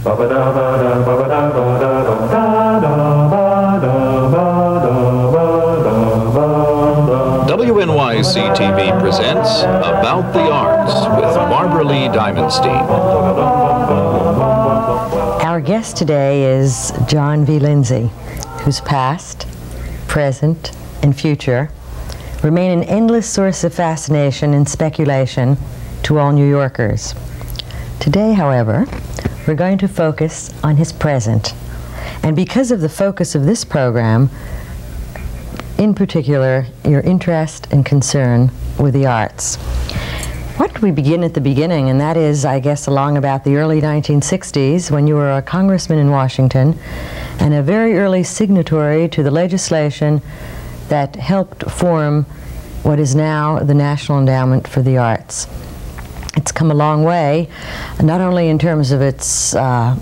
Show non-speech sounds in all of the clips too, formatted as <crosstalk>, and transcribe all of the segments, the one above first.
WNYC TV presents About the Arts with Barbaralee Diamonstein. Our guest today is John V. Lindsay, whose past, present, and future remain an endless source of fascination and speculation to all New Yorkers. Today, however, we're going to focus on his present. And because of the focus of this program, in particular, your interest and concern with the arts. Why don't we begin at the beginning, and that is, I guess, along about the early 1960s when you were a congressman in Washington and a very early signatory to the legislation that helped form what is now the National Endowment for the Arts. It's come a long way, not only in terms of its uh,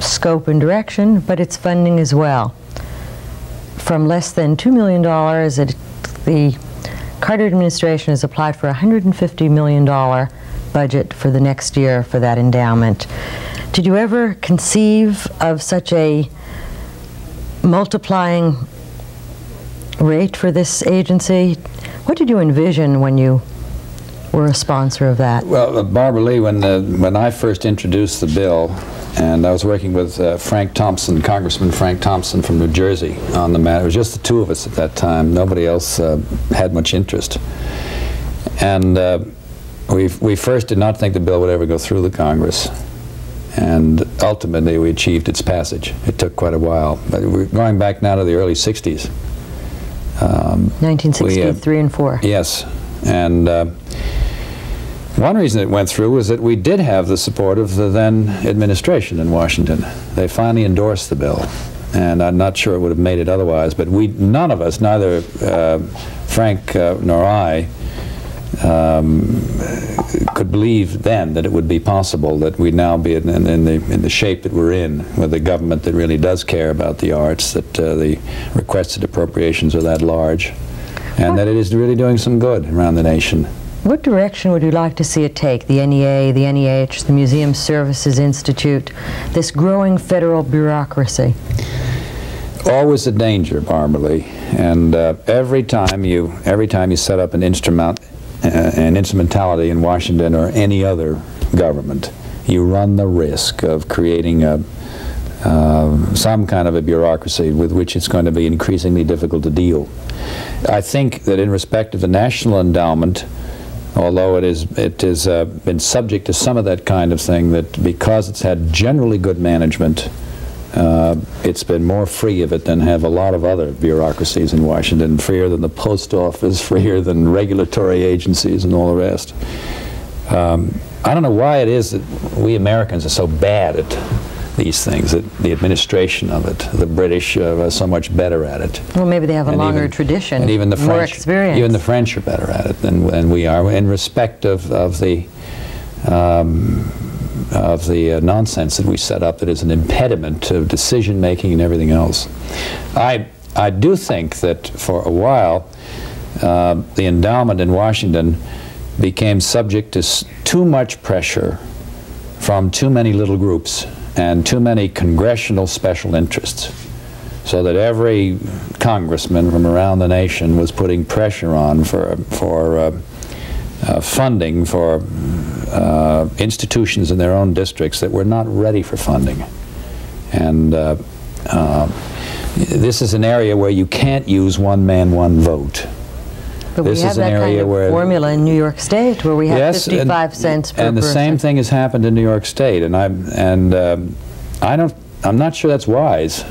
scope and direction, but its funding as well. From less than $2 million, it, the Carter administration has applied for a $150 million budget for the next year for that endowment. Did you ever conceive of such a multiplying rate for this agency? What did you envision when you were a sponsor of that? Well, uh, Barbaralee, when, the, when I first introduced the bill, and I was working with uh, Frank Thompson, Congressman Frank Thompson from New Jersey on the matter. It was just the two of us at that time. Nobody else uh, had much interest. And uh, we, we first did not think the bill would ever go through the Congress. And ultimately, we achieved its passage. It took quite a while. But we're going back now to the early 60s. Um, 1963 we, uh, and 4. Yes. And uh, one reason it went through was that we did have the support of the then administration in Washington. They finally endorsed the bill, and I'm not sure it would have made it otherwise. But we, none of us, neither uh, Frank uh, nor I, um, could believe then that it would be possible that we'd now be in, in, in, the, in the shape that we're in, with a government that really does care about the arts, that uh, the requested appropriations are that large, and that it is really doing some good around the nation. What direction would you like to see it take, the NEA, the NEH, the Museum Services Institute, this growing federal bureaucracy? Always a danger, Barbaralee. And uh, every time you every time you set up an instrument, uh, an instrumentality in Washington or any other government, you run the risk of creating a uh, some kind of a bureaucracy with which it's going to be increasingly difficult to deal. I think that in respect of the National Endowment, although it is it has uh, been subject to some of that kind of thing that because it's had generally good management uh, it's been more free of it than have a lot of other bureaucracies in Washington, freer than the post office, <laughs> freer than regulatory agencies and all the rest. Um, I don't know why it is that we Americans are so bad at these things, that the administration of it. The British are so much better at it. Well, maybe they have a and longer even, tradition, and even the more French, experience. Even the French are better at it than, than we are in respect of, of the um, of the uh, nonsense that we set up that is an impediment to decision making and everything else. I I do think that for a while uh, the endowment in Washington became subject to too much pressure from too many little groups and too many congressional special interests so that every congressman from around the nation was putting pressure on for, for uh, uh, funding for uh, institutions in their own districts that were not ready for funding. And uh, uh, this is an area where you can't use one man, one vote. But this we have is an that area kind of where formula in New York State where we have yes, 55 and, cents per And the person. same thing has happened in New York State, and I and um, I don't. I'm not sure that's wise,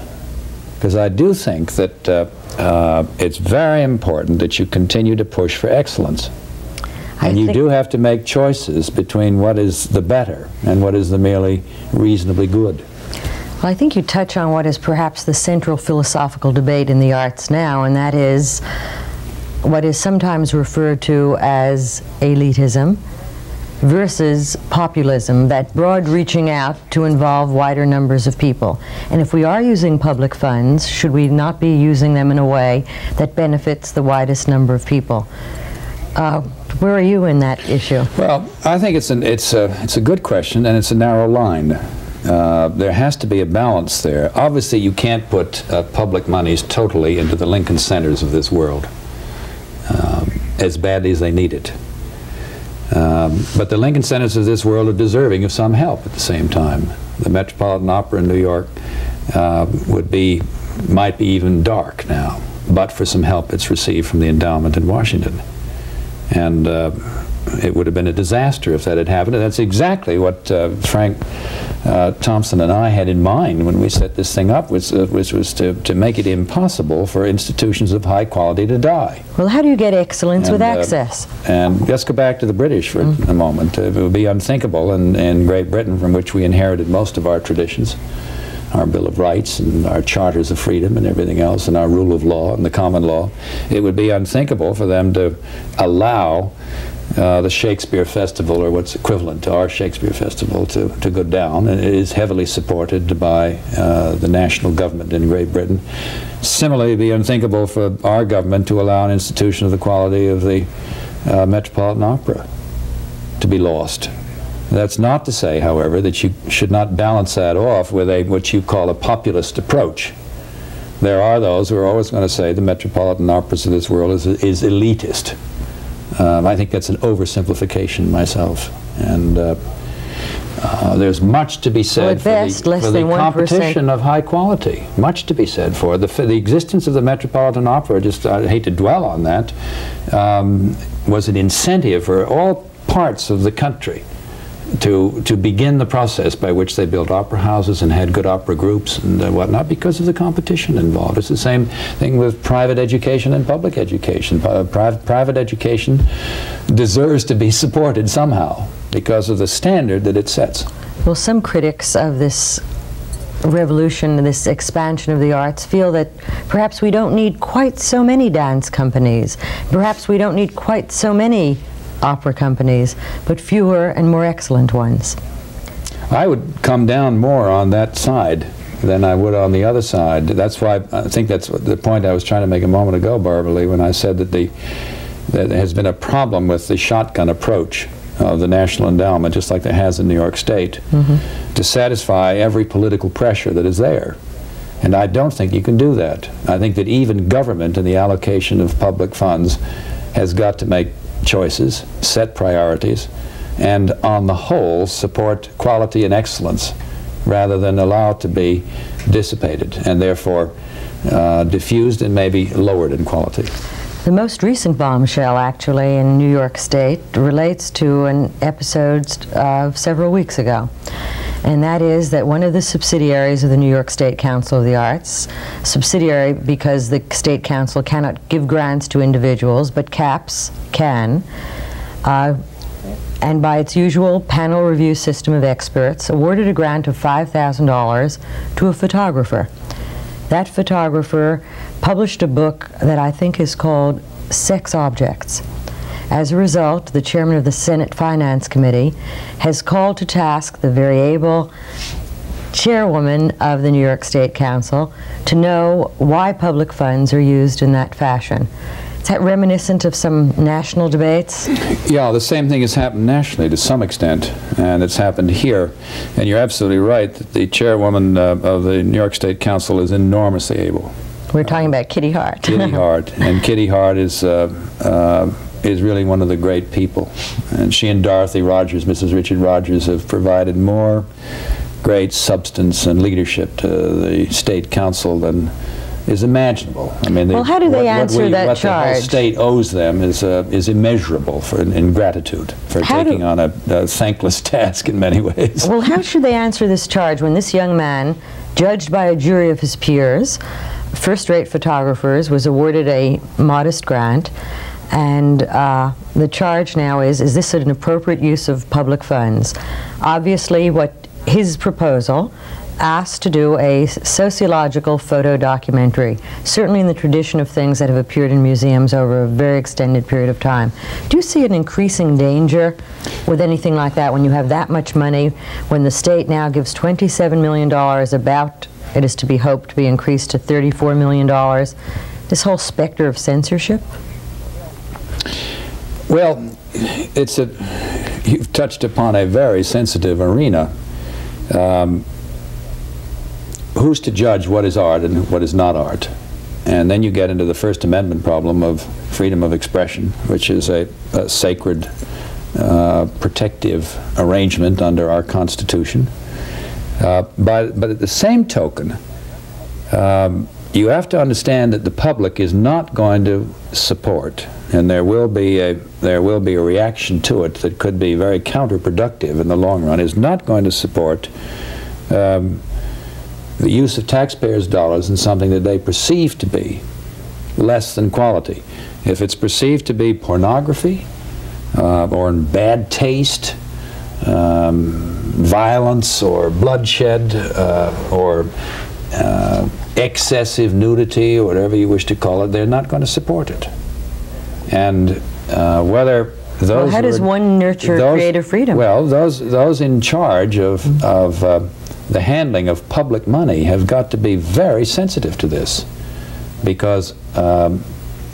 because I do think that uh, uh, it's very important that you continue to push for excellence. I and you do have to make choices between what is the better and what is the merely reasonably good. Well, I think you touch on what is perhaps the central philosophical debate in the arts now, and that is what is sometimes referred to as elitism versus populism, that broad reaching out to involve wider numbers of people. And if we are using public funds, should we not be using them in a way that benefits the widest number of people? Uh, where are you in that issue? Well, I think it's an it's a it's a good question, and it's a narrow line. uh, there has to be a balance there. Obviously, you can't put uh, public monies totally into the Lincoln centers of this world as badly as they need it. Um, but the Lincoln centers of this world are deserving of some help at the same time. The Metropolitan Opera in New York uh, would be, might be even dark now, but for some help it's received from the endowment in Washington. And uh, it would have been a disaster if that had happened. And that's exactly what uh, Frank uh, Thompson and I had in mind when we set this thing up, which, uh, which was to, to make it impossible for institutions of high quality to die. Well, how do you get excellence And, with uh, access? And let's go back to the British for a moment. It would be unthinkable in, in Great Britain, from which we inherited most of our traditions, our Bill of Rights and our charters of freedom and everything else, and our rule of law and the common law. It would be unthinkable for them to allow uh, the Shakespeare Festival, or what's equivalent to our Shakespeare Festival, to, to go down. And it is heavily supported by uh, the national government in Great Britain. Similarly, it would be unthinkable for our government to allow an institution of the quality of the uh, Metropolitan Opera to be lost. That's not to say, however, that you should not balance that off with a what you call a populist approach. There are those who are always going to say the Metropolitan Operas of this world is, is elitist. Um, I think that's an oversimplification myself. And uh, uh, there's much to be said for best, the, less for the than 1%. competition of high quality. Much to be said for the, for the existence of the Metropolitan Opera. Just I hate to dwell on that. Um, was an incentive for all parts of the country to to begin the process by which they built opera houses and had good opera groups and whatnot because of the competition involved. It's the same thing with private education and public education. Pri- pri- private education deserves to be <laughs> supported somehow because of the standard that it sets. Well, some critics of this revolution, this expansion of the arts, feel that perhaps we don't need quite so many dance companies. Perhaps we don't need quite so many opera companies, but fewer and more excellent ones. I would come down more on that side than I would on the other side. That's why I think that's the point I was trying to make a moment ago, Barbaralee, when I said that the that there has been a problem with the shotgun approach of the National Endowment, just like there has in New York State, mm-hmm. to satisfy every political pressure that is there. And I don't think you can do that. I think that even government in the allocation of public funds has got to make choices, set priorities, and on the whole support quality and excellence rather than allow it to be dissipated and therefore uh, diffused and maybe lowered in quality. The most recent bombshell, actually, in New York State relates to an episode of several weeks ago. And that is that one of the subsidiaries of the New York State Council of the Arts, subsidiary because the State Council cannot give grants to individuals, but CAPS can, uh, and by its usual panel review system of experts, awarded a grant of $5,000 to a photographer. That photographer published a book that I think is called Sex Objects. As a result, the chairman of the Senate Finance Committee has called to task the very able chairwoman of the New York State Council to know why public funds are used in that fashion. Is that reminiscent of some national debates? Yeah, the same thing has happened nationally to some extent, and it's happened here. And you're absolutely right that the chairwoman uh, of the New York State Council is enormously able. We're talking about Kitty Hart. Kitty Hart, <laughs> and Kitty Hart is uh, uh, is really one of the great people. And she and Dorothy Rodgers, Mrs. Richard Rodgers, have provided more great substance and leadership to the state council than is imaginable. I mean, Well, how do they what, answer what we, that what the whole charge? state owes them is uh, is immeasurable for in gratitude for How taking on a, a thankless <laughs> task in many ways. Well, how should they answer this charge when this young man, judged by a jury of his peers, first-rate photographers, was awarded a modest grant, and uh, the charge now is, is this an appropriate use of public funds? Obviously, what his proposal asked to do a sociological photo documentary, certainly in the tradition of things that have appeared in museums over a very extended period of time. Do you see an increasing danger with anything like that when you have that much money, when the state now gives $27 million, about, it is to be hoped to be increased to $34 million, this whole specter of censorship? Well, it's a you've touched upon a very sensitive arena. um, who's to judge what is art and what is not art? And then you get into the First Amendment problem of freedom of expression, which is a, a sacred uh, protective arrangement under our Constitution. Uh, but, but at the same token, um, you have to understand that the public is not going to support, and there will be a there will be a reaction to it that could be very counterproductive in the long run. Is not going to support um, the use of taxpayers' dollars in something that they perceive to be less than quality. If it's perceived to be pornography uh, or in bad taste, um, violence or bloodshed uh, or uh, excessive nudity or whatever you wish to call it, they're not going to support it. And uh, whether those well, how does one nurture those, creative freedom? Well, those those in charge of mm -hmm. of uh, the handling of public money have got to be very sensitive to this, because um,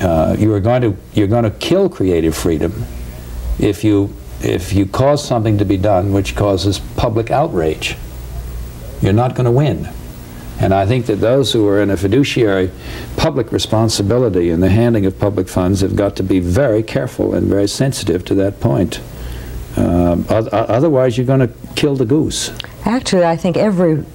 uh, you are going to you're going to kill creative freedom if you if you cause something to be done which causes public outrage. You're not going to win. And I think that those who are in a fiduciary public responsibility in the handling of public funds have got to be very careful and very sensitive to that point. Um, otherwise, you're going to kill the goose. Actually, I think every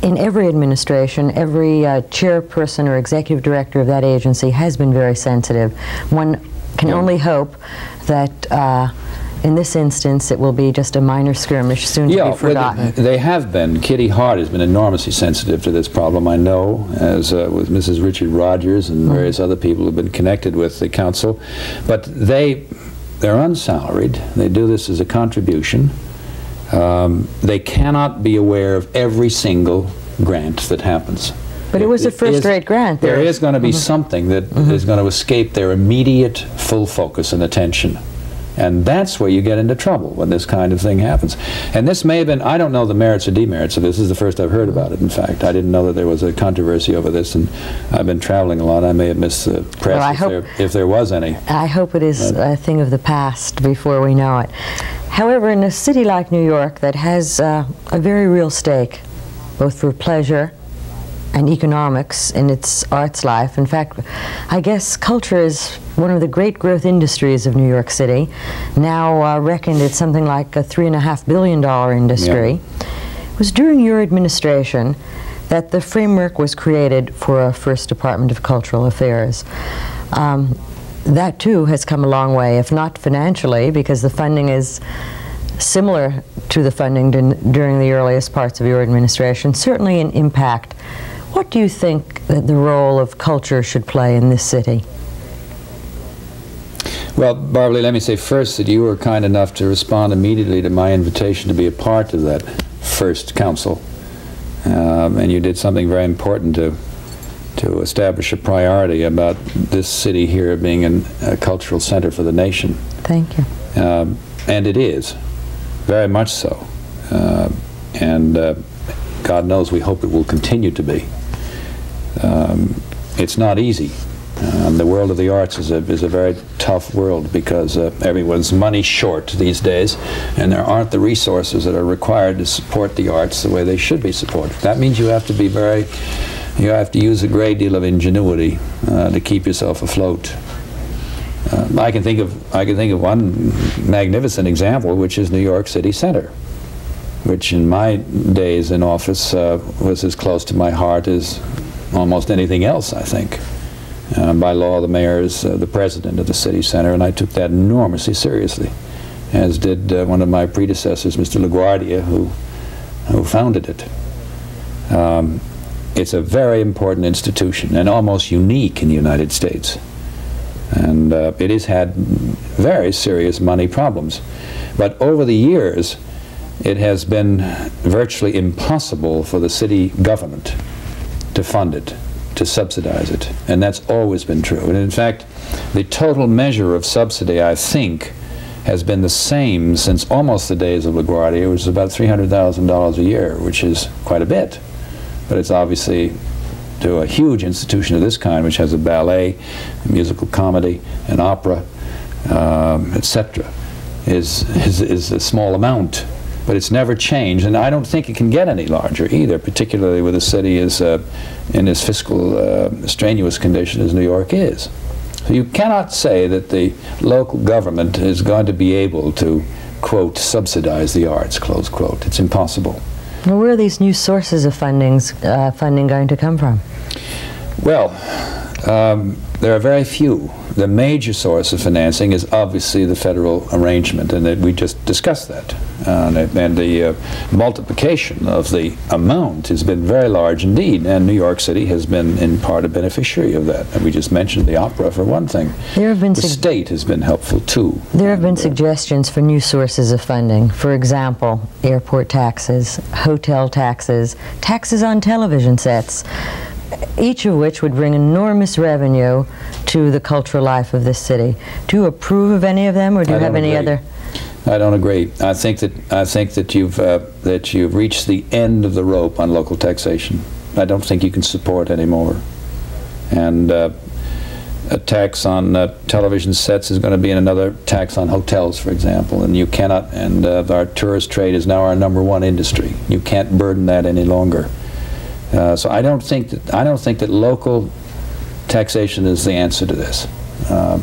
in every administration, every uh, chairperson or executive director of that agency has been very sensitive. One can yeah. only hope that uh, in this instance, it will be just a minor skirmish soon yeah, to be forgotten. Well, they have been. Kitty Hart has been enormously sensitive to this problem, I know, as uh, with Mrs. Richard Rodgers and mm. various other people who have been connected with the council. But they, they're unsalaried. They do this as a contribution. Um, they cannot be aware of every single grant that happens. But it, it was a first-rate grant. There, there is going to be mm -hmm. something that mm -hmm. is going to escape their immediate full focus and attention. And that's where you get into trouble when this kind of thing happens. And this may have been, I don't know the merits or demerits of this. This is the first I've heard about it, in fact. I didn't know that there was a controversy over this, and I've been traveling a lot. I may have missed the press well, if, hope, there, if, there, was any. I hope it is but, a thing of the past before we know it. However, in a city like New York that has uh, a very real stake, both for pleasure and economics in its arts life. In fact, I guess culture is one of the great growth industries of New York City, now uh, reckoned at something like a three and a half billion dollar industry. Yeah. It was during your administration that the framework was created for a first Department of Cultural Affairs. Um, that too has come a long way, if not financially, because the funding is similar to the funding during the earliest parts of your administration, certainly in impact what do you think that the role of culture should play in this city? Well, Barbara, let me say first that you were kind enough to respond immediately to my invitation to be a part of that first council. Um, and you did something very important to to establish a priority about this city here being an, a cultural center for the nation. Thank you. Um, and it is, very much so. Uh, and uh, God knows we hope it will continue to be. Um, it's not easy. Um, the world of the arts is a, is a very tough world because uh, everyone's money short these days and there aren't the resources that are required to support the arts the way they should be supported. That means you have to be very, you have to use a great deal of ingenuity uh, to keep yourself afloat. Uh, I can think of I can think of one magnificent example, which is New York City Center which in my days in office uh, was as close to my heart as almost anything else, I think. Uh, by law, the mayor is uh, the president of the city center, and I took that enormously seriously, as did uh, one of my predecessors, Mr. LaGuardia, who, who founded it. Um, it's a very important institution and almost unique in the United States. And uh, it has had very serious money problems. But over the years, it has been virtually impossible for the city government to fund it, to subsidize it. And that's always been true. And in fact, the total measure of subsidy, I think, has been the same since almost the days of LaGuardia, which is about $300,000 a year, which is quite a bit. But it's obviously to a huge institution of this kind, which has a ballet, a musical comedy, an opera, um, etc., is, is, is a small amount but it's never changed, and I don't think it can get any larger either, particularly with a city as uh, in as fiscal uh, strenuous condition as New York is. So you cannot say that the local government is going to be able to, quote, subsidize the arts, close quote. It's impossible. Well, where are these new sources of fundings, uh, funding going to come from? Well, um, there are very few. The major source of financing is obviously the federal arrangement, and that we just discussed that. Uh, and the uh, multiplication of the amount has been very large indeed, and New York City has been in part a beneficiary of that. And we just mentioned the opera for one thing. There have been the state has been helpful too. There have been uh, suggestions for new sources of funding. For example, airport taxes, hotel taxes, taxes on television sets each of which would bring enormous revenue to the cultural life of this city. Do you approve of any of them, or do you have any agree. other? I don't agree. I think that I think that you've uh, that you've reached the end of the rope on local taxation. I don't think you can support anymore. And uh, a tax on uh, television sets is going to be another tax on hotels, for example. And you cannot. And uh, our tourist trade is now our number one industry. You can't burden that any longer. Uh, so I don't think that I don't think that local taxation is the answer to this. Uh,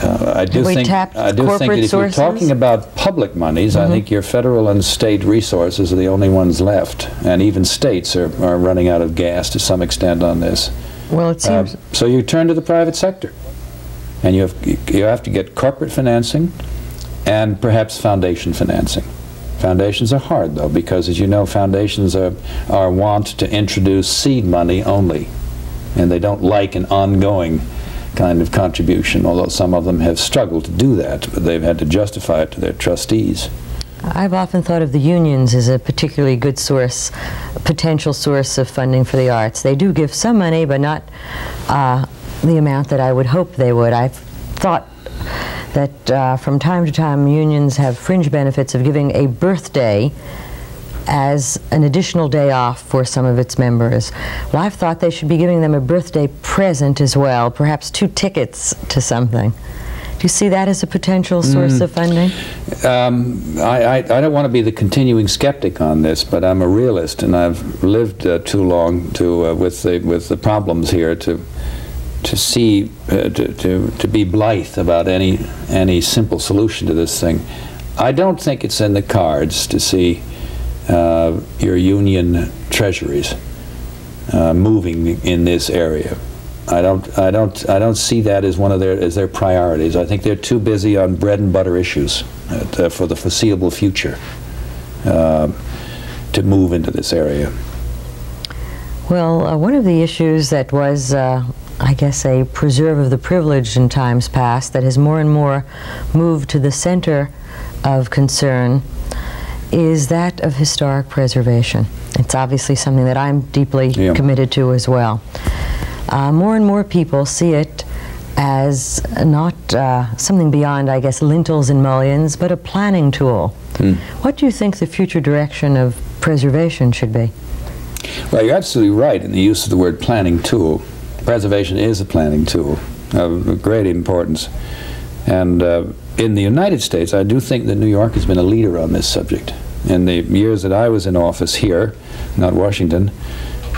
uh, I do think I do think that if sources? you're talking about public monies, mm -hmm. I mm-hmm. think your federal and state resources are the only ones left, and even states are, are running out of gas to some extent on this. Well, it seems. Uh, so you turn to the private sector, and you have you have to get corporate financing, and perhaps foundation financing. Foundations are hard, though, because as you know, foundations are, are wont to introduce seed money only, and they don't like an ongoing kind of contribution, although some of them have struggled to do that, but they've had to justify it to their trustees. I've often thought of the unions as a particularly good source, potential source of funding for the arts. They do give some money, but not uh, the amount that I would hope they would. I've thought that uh, from time to time unions have fringe benefits of giving a birthday as an additional day off for some of its members. Well, I've thought they should be giving them a birthday present as well, perhaps two tickets to something. Do you see that as a potential source mm. of funding? Um, I, I, I, don't want to be the continuing skeptic on this, but I'm a realist, and I've lived uh, too long to uh, with the with the problems here to to see, uh, to, to, to be blithe about any, any simple solution to this thing. I don't think it's in the cards to see uh, your union treasuries uh, moving in this area. I don't, I don't, I don't see that as one of their as their priorities. I think they're too busy on bread and butter issues uh, for the foreseeable future uh, to move into this area. Well, uh, one of the issues that was uh, I guess, a preserve of the privilege in times past that has more and more moved to the center of concern is that of historic preservation. It's obviously something that I'm deeply yeah. committed to as well. Uh, more and more people see it as not uh, something beyond, I guess, lintels and mullions, but a planning tool. Hmm. What do you think the future direction of preservation should be? Well, you're absolutely right in the use of the word planning tool preservation is a planning tool of great importance. And uh, in the United States, I do think that New York has been a leader on this subject. In the years that I was in office here, not Washington,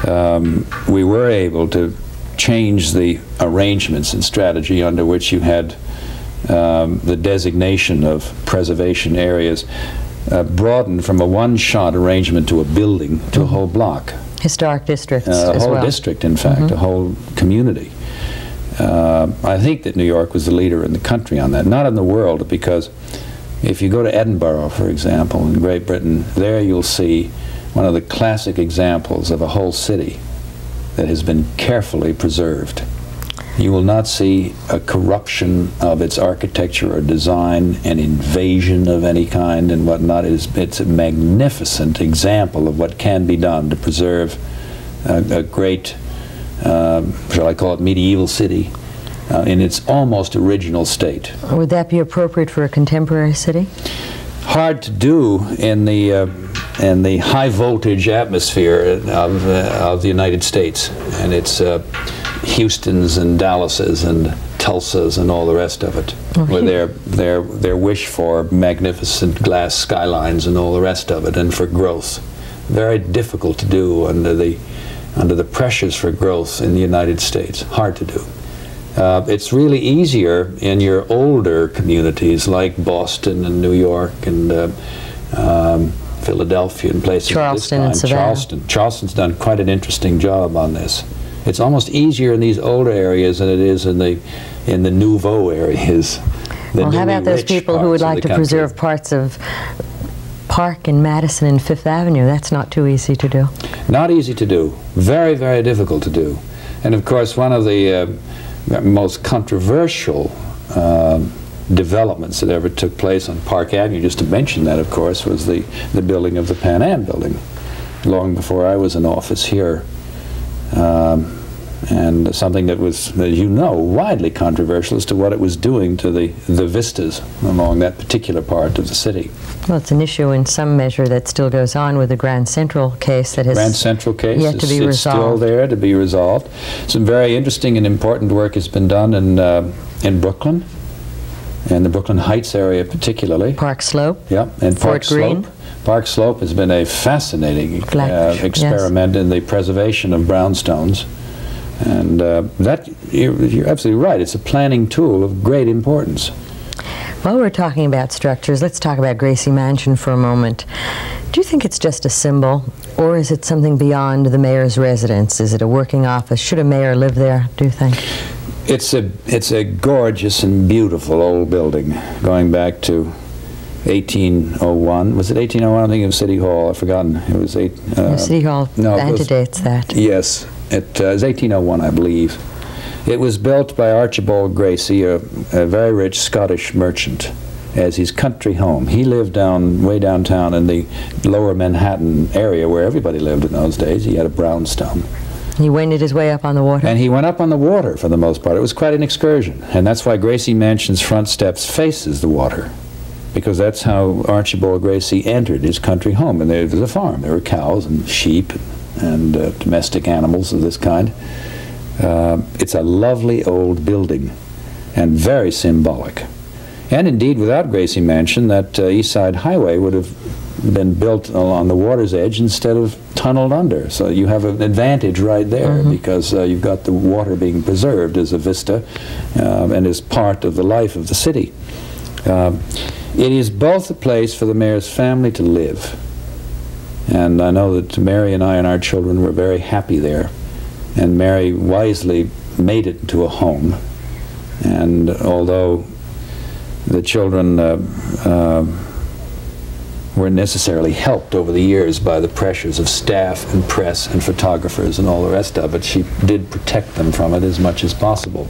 um, we were able to change the arrangements and strategy under which you had um, the designation of preservation areas uh, broadened from a one-shot arrangement to a building to a whole block. Historic districts uh, a whole well. district, in fact, mm -hmm. a whole community. Uh, I think that New York was the leader in the country on that, not in the world, because if you go to Edinburgh, for example, in Great Britain, there you'll see one of the classic examples of a whole city that has been carefully preserved. You will not see a corruption of its architecture or design, an invasion of any kind and whatnot. It is, it's a magnificent example of what can be done to preserve a, a great, uh, shall I call it, medieval city uh, in its almost original state. Would that be appropriate for a contemporary city? Hard to do in the uh, in the high voltage atmosphere of, uh, of the United States, and it's uh, Houston's and Dallas's and Tulsas and all the rest of it, with their, their, their wish for magnificent glass skylines and all the rest of it, and for growth. Very difficult to do under the, under the pressures for growth in the United States. Hard to do. Uh, it's really easier in your older communities like Boston and New York and uh, um, Philadelphia and places Charleston of and. Savannah. Charleston. Charleston's done quite an interesting job on this. It's almost easier in these older areas than it is in the in the nouveau areas. the Well, how about those people who would like to country. preserve parts of Park and Madison and Fifth Avenue? That's not too easy to do. Not easy to do. Very, very difficult to do. And of course, one of the uh, most controversial um developments that ever took place on Park Avenue, just to mention that, of course, was the, the building of the Pan Am building, long before I was in office here. Um, and something that was, as you know, widely controversial as to what it was doing to the, the vistas along that particular part of the city. Well, it's an issue in some measure that still goes on with the Grand Central case that has Grand Central case yet to be it's still resolved. there to be resolved. Some very interesting and important work has been done in uh, in Brooklyn, in the Brooklyn Heights area particularly. Park Slope. Yeah, and Fort Park Greene. Slope. Park Slope has been a fascinating uh, Flatbush, yes. experiment in the preservation of brownstones. And uh, that, you're, you're absolutely right, it's a planning tool of great importance. While we're talking about structures, let's talk about Gracie Mansion for a moment. Do you think it's just a symbol, or is it something beyond the mayor's residence? Is it a working office? Should a mayor live there, do you think? It's a, it's a gorgeous and beautiful old building going back to 1801. Was it 1801? I think it was City Hall. I've forgotten. It was eight. Uh, City Hall no, it was- antedates that. Yes, it uh, is 1801, I believe. It was built by Archibald Gracie, a, a very rich Scottish merchant, as his country home. He lived down way downtown in the lower Manhattan area where everybody lived in those days. He had a brownstone. He wended his way up on the water. And he went up on the water for the most part. It was quite an excursion. And that's why Gracie Mansion's front steps faces the water. Because that's how Archibald Gracie entered his country home. And there was a farm. There were cows and sheep and uh, domestic animals of this kind. Uh, it's a lovely old building and very symbolic. And indeed, without Gracie Mansion, that uh, East Side Highway would have been built along the water's edge instead of tunneled under. So you have an advantage right there because uh, you've got the water being preserved as a vista um, and as part of the life of the city. Um, it is both a place for the mayor's family to live. And I know that Mary and I and our children were very happy there. And Mary wisely made it into a home. And although the children uh, uh, weren't necessarily helped over the years by the pressures of staff and press and photographers and all the rest of it. She did protect them from it as much as possible.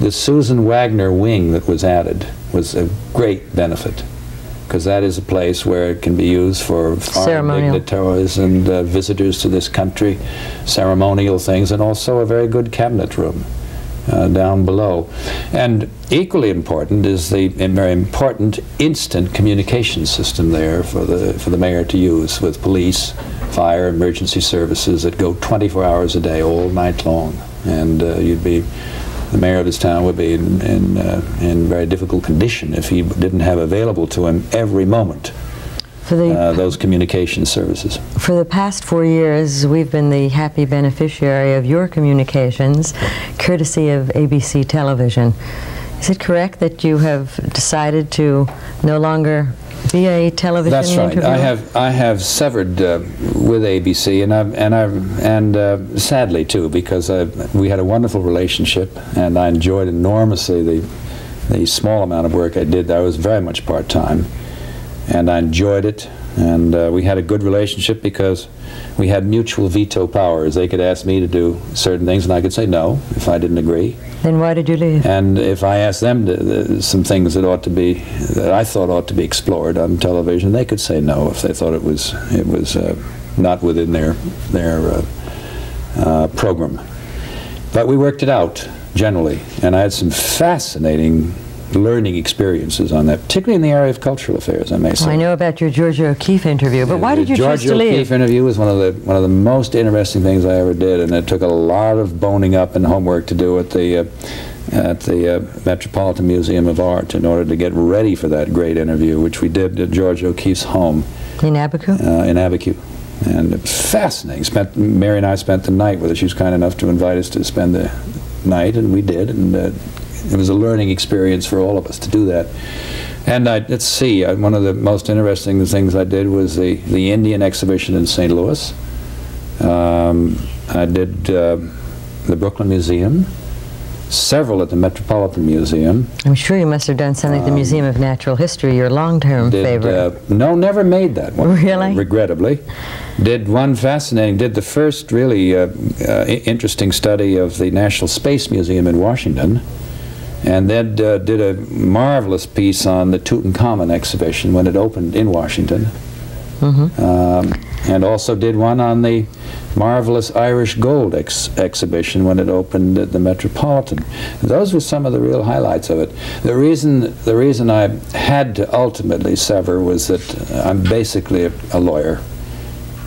The Susan Wagner wing that was added was a great benefit because that is a place where it can be used for foreign dignitaries and uh, visitors to this country, ceremonial things, and also a very good cabinet room uh, down below. And equally important is the very important instant communication system there for the for the mayor to use with police, fire, emergency services that go 24 hours a day, all night long, and uh, you'd be. The mayor of this town would be in, in, uh, in very difficult condition if he didn't have available to him every moment For the uh, those communication services. For the past four years, we've been the happy beneficiary of your communications, courtesy of ABC Television. Is it correct that you have decided to no longer be a television That's right. interviewer? I have I have severed uh, with ABC, and I and I and uh, sadly too, because I, we had a wonderful relationship, and I enjoyed enormously the the small amount of work I did. I was very much part time, and I enjoyed it, and uh, we had a good relationship because we had mutual veto powers. They could ask me to do certain things, and I could say no if I didn't agree. Then why did you leave? And if I asked them to, some things that ought to be, that I thought ought to be explored on television, they could say no if they thought it was, it was uh, not within their, their uh, uh, program. But we worked it out generally, and I had some fascinating learning experiences on that, particularly in the area of cultural affairs, I may say. Well, I know about your Georgia O'Keeffe interview, but why did you George choose to leave? O'Keeffe interview was one of the one of the most interesting things I ever did, and it took a lot of boning up and homework to do it. The uh, at the uh, Metropolitan Museum of Art in order to get ready for that great interview, which we did at George O'Keeffe's home In Abiquiu? uh, in Abiquiu. And it was fascinating. Spent, Mary and I spent the night with her. She was kind enough to invite us to spend the night, and we did. And uh, it was a learning experience for all of us to do that. And I, let's see, uh, one of the most interesting things I did was the, the Indian exhibition in St. Louis. Um, I did uh, the Brooklyn Museum, several at the Metropolitan Museum. I'm sure you must have done something at the Museum of Natural History, your long-term favorite. uh, no, never made that one. Really? uh, regrettably. Did one fascinating, did the first really uh, uh, interesting study of the National Space Museum in Washington. And then uh, did a marvelous piece on the Tutankhamun exhibition when it opened in Washington. Mm-hmm. Um, and also did one on the marvelous Irish Gold ex exhibition when it opened at the Metropolitan. Those were some of the real highlights of it. The reason, the reason I had to ultimately sever was that uh, I'm basically a, a lawyer,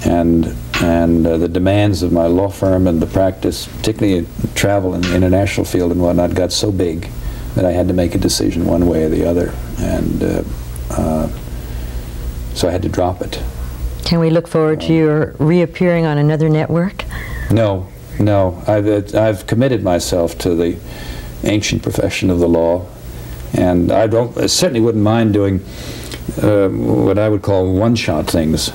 and and uh, the demands of my law firm and the practice, particularly travel in the international field and whatnot, got so big that I had to make a decision one way or the other, and uh, uh, so I had to drop it. Can we look forward to your reappearing on another network? No, no. I've, I've committed myself to the ancient profession of the law, and I don't I certainly wouldn't mind doing uh, what I would call one-shot things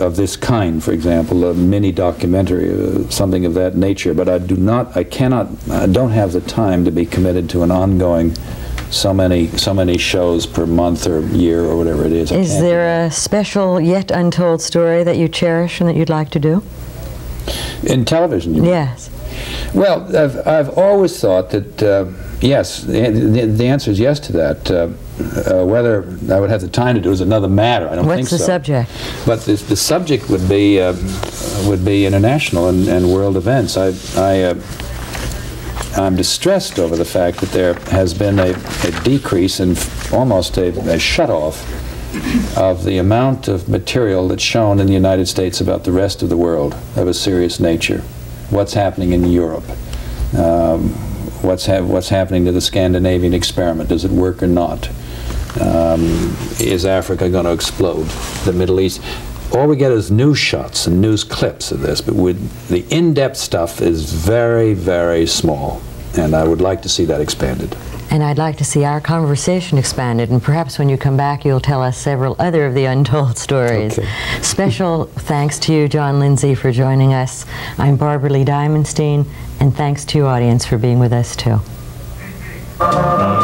of this kind. For example, a mini documentary, uh, something of that nature. But I do not, I cannot, I don't have the time to be committed to an ongoing. So many, so many shows per month or year or whatever it is. I Is there a special yet untold story that you cherish and that you'd like to do? in television? Yes. Well, I've, I've always thought that, uh, yes, the, the, the answer is yes to that. Uh, uh, whether I would have the time to do is another matter. I don't think What's the subject? But the, the subject would be uh, would be international and, and world events. I, I uh, I'm distressed over the fact that there has been a, a decrease and almost a, a shut-off of the amount of material that's shown in the United States about the rest of the world of a serious nature. What's happening in Europe? Um, what's, ha- what's happening to the Scandinavian experiment? Does it work or not? Um, is Africa going to explode? The Middle East? All we get is news shots and news clips of this, but with the in-depth stuff is very, very small, and I would like to see that expanded. And I'd like to see our conversation expanded, and perhaps when you come back, you'll tell us several other of the untold stories. Okay. <laughs> Special thanks to you, John Lindsay, for joining us. I'm Barbaralee Diamonstein, and thanks to you, audience, for being with us, too. <laughs>